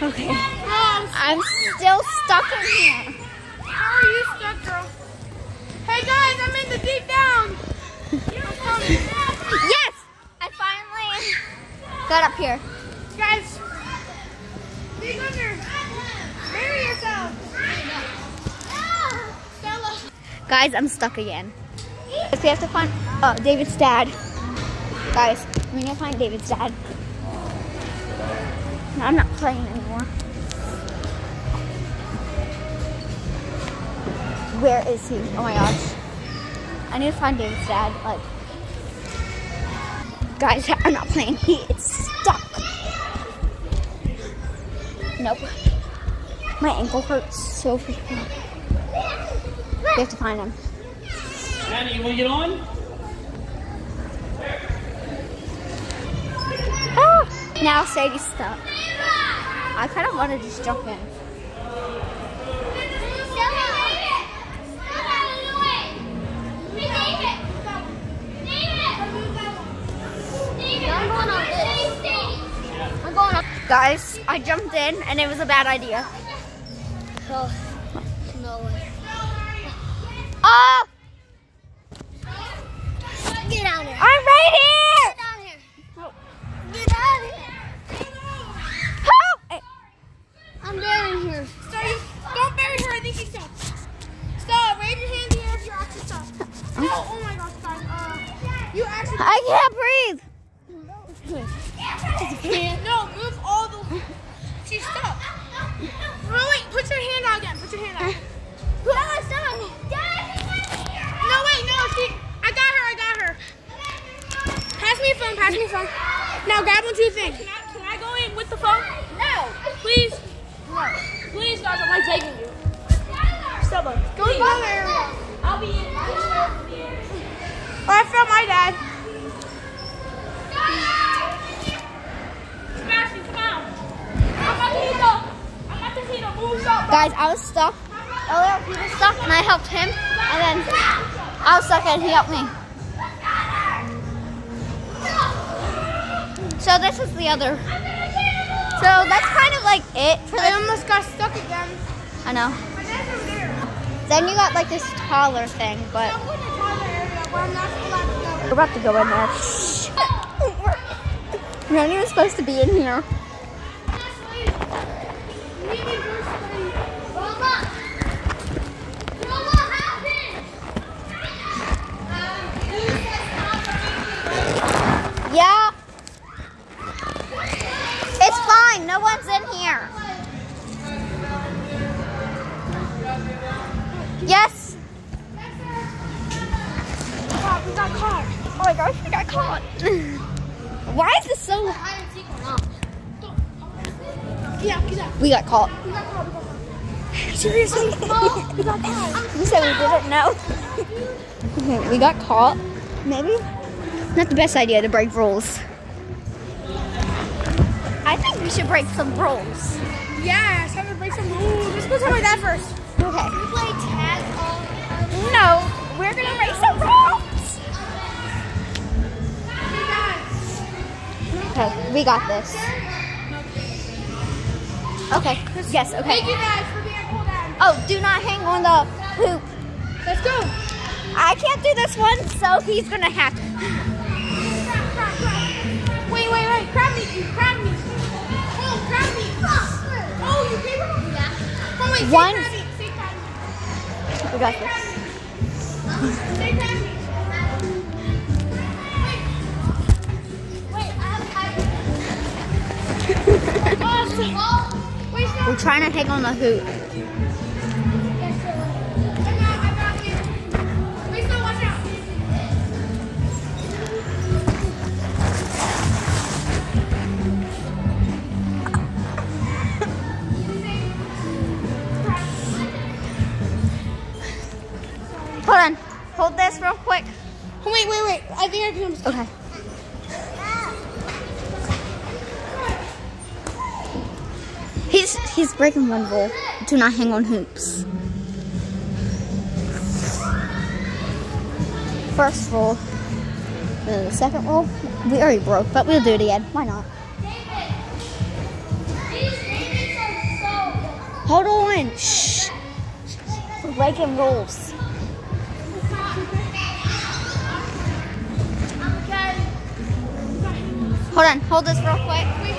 Okay. I'm still stuck in here. how are you stuck, girl? Hey guys, I'm in the deep down. Yes! I finally got up here. Guys, dig under. Bury yourself. Stella. Guys, I'm stuck again. If we have to find oh David's dad. Guys, we need to find David's dad. I'm not playing anymore. Where is he? Oh my gosh. I need to find David's dad. Like Guys, I'm not playing. He is stuck. Nope. My ankle hurts so freaking. We have to find him. Annie, you want to get on? Ah, now Sadie's stuck. I kind of want to just jump in. Guys, I jumped in and it was a bad idea. Oh! Get out of here. I'm right here! Get out of here. Get out of here. Help! Eh, I'm burying here. Stop. Don't bury her. I think she's stuck. Stop. Raise your hand in the air if you're actually stuck. No. Oh my gosh, guys. Uh, you actually I can't breathe. No, move all the. She's stuck. No, wait. Put your hand out again. Put your hand out. Ah, stop. No, wait. No, she. I got her. I got her. Pass me a phone. Pass me a phone. Now grab one, two things. Can I, can I go in with the phone? No. Please. No. Please, guys. I'm like taking you. Stella, go the area. I'll be in. Oh, I found my dad. Sebastian, come out. I'm about to hit the. I'm about to hit the move up. Guys, I was stuck. Earlier, he was stuck and I helped him. And then I was stuck and he helped me. So this is the other. So that's kind of like it for I almost got stuck again. I know. Then you got like this taller thing, but I'm going to toddler area where I'm not allowed to go. we're about to go in there. Shh. We're not even supposed to be in here. Yeah. It's fine. No one's in here. Yes. we got caught. Gosh, we got caught. Why is this so? We got caught. We got caught. We got caught. Seriously? We got caught. you said we didn't know. Okay, we got caught. Maybe not the best idea to break rules. I think we should break some rules. Yeah, it's time to break some rules. Let's go tell my dad first. Okay. Play tag all No, we're gonna break some rules. Okay, we got this. Okay. Yes. Okay. Thank you guys for being cool, dad. Oh, do not hang on the hoop. Let's go. I can't do this one, so he's gonna have to. Crap, crap. Wait, wait, wait. Crab meat. You crab meat. Oh, crab meat. Oh, you gave her? Yeah. Oh, wait. One- crab meat. Say crab meat. We got this. We're trying to hang on the hoop. I got, I got you. Wait, stop. Watch out. Hold on. Hold this real quick. Oh, wait, wait, wait. I think I can. Okay. He's breaking one rule. Do not hang on hoops. First rule. The second rule. We already broke, but we'll do it again. Why not? Hold on. Shh. We're breaking rules. Hold on. Hold this real quick.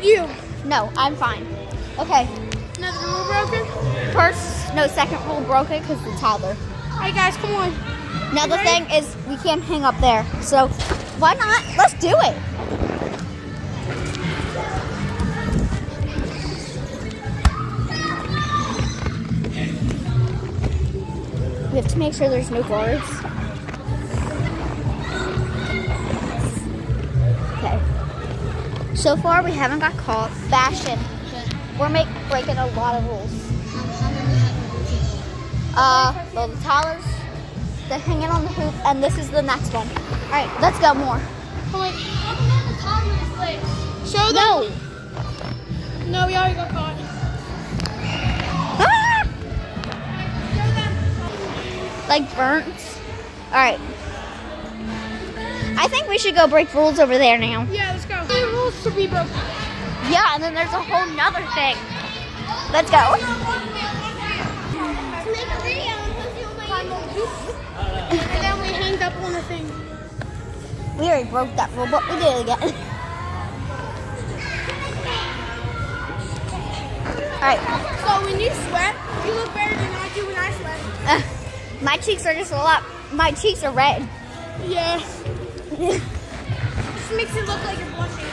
Need. I'll A, record you. no, I'm fine. Okay. Another rule broken. First, no, second rule broken because the toddler. Hey guys, come on. Now the Ready? thing is, we can't hang up there. So why not? Let's do it. We have to make sure there's no guards. So far, we haven't got caught. Fashion. We're make, breaking a lot of rules. Uh, well, the towers, the hanging on the hoop, and this is the next one. All right, let's go more. Wait. The. Show them. No. No, we already got caught. Ah! Like burnt. All right. I think we should go break rules over there now. Yeah, let's go. Rules to be broken. Yeah, and then there's a whole nother thing. Let's go. To make a video and post it on my YouTube. And then we hanged up on the thing. We already broke that rule, but we did it again. All right. So when you sweat, you look better than I do when I sweat. Uh, my cheeks are just a lot. My cheeks are red. Yeah. Just makes it look like you're blushing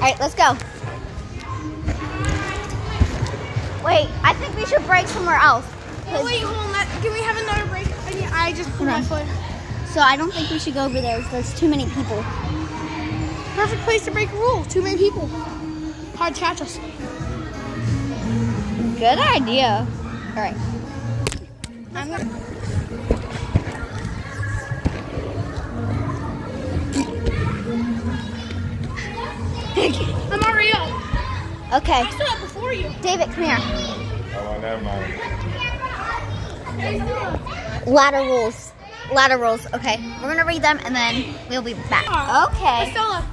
All right, let's go. Wait, I think we should break somewhere else. Oh, wait, hold on. Can we have another break? I, mean, I just put my foot. So I don't think we should go over there. Because there's too many people. Perfect place to break a rule. Too many people. Hard to catch us. Good idea. All right. I'm gonna. I'm already up. Okay, I stood up before you. David, come here. Oh, never mind. Hey, stood. Ladder rules. Ladder rules. Okay, we're gonna read them and then we'll be back. Okay. Estella,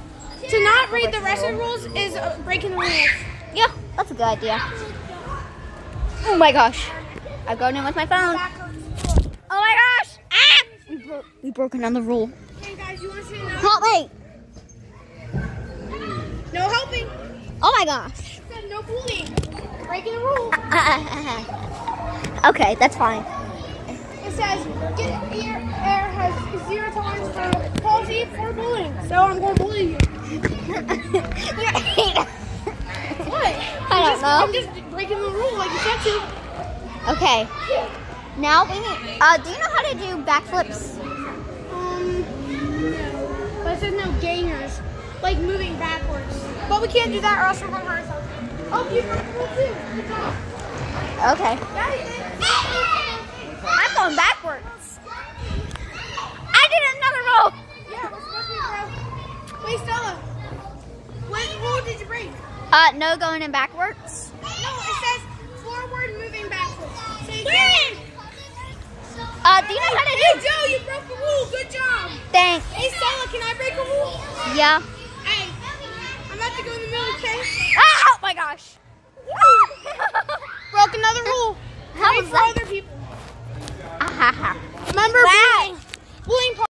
to not read the rest of the rules is uh, breaking the rules. Yeah, that's a good idea. Oh my gosh. I'm going in with my phone. Oh my gosh. Ah! We, bro- we broke another rule. Hey guys, you want to see another? Help me. No helping. Oh my gosh. No bullying. Breaking the rule. okay, that's fine. It says Get Air, air has zero tolerance for policy for bullying. So I'm going to bully you. You're eight. What? I don't just, know. I'm just breaking the rule like you said to. Okay. Now. Uh, do you know how to do backflips? Um, no. But it says no gainers, like moving backwards. But we can't do that or else we're going to hurt ourselves. Oh, you broke the rule too. Good job. Okay. I'm going backwards. I did another roll. Yeah, we're supposed to be bro. Wait, Stella. What rule did you break? Uh, no going in backwards. No, it says forward moving backwards. So you Uh, do you know how to do? Hey, do? You broke the rule. Good job. Thanks. Hey, Stella, can I break a rule? Yeah. Ah, oh my gosh. Broke another rule. How Wait for that? other people. Ah, ha, ha. Remember wow. being...